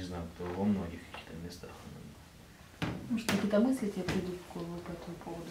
не знаю, кто во многих каких-то местах. Может, какие-то мысли тебе придут в голову по этому поводу?